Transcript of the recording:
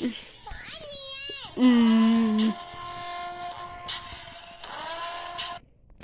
嗯。